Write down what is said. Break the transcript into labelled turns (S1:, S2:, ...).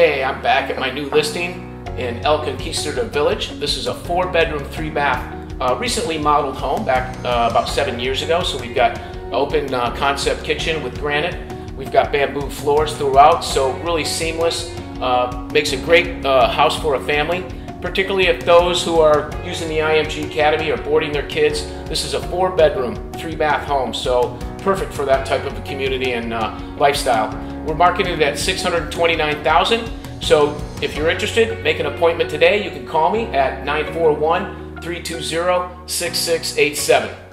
S1: I'm back at my new listing in El Conquistador Village. This is a four bedroom, three bath, uh, recently modeled home back uh, about seven years ago. So we've got open uh, concept kitchen with granite. We've got bamboo floors throughout, so really seamless. Uh, makes a great uh, house for a family, particularly if those who are using the IMG Academy are boarding their kids. This is a four bedroom, three bath home, so perfect for that type of a community and uh, lifestyle. We're marketed at 629,000. So if you're interested, make an appointment today. You can call me at 941 320 6687.